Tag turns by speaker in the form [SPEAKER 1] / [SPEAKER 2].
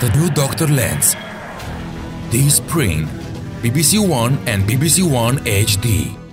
[SPEAKER 1] The New Doctor Lens. This spring, BBC One and BBC One HD.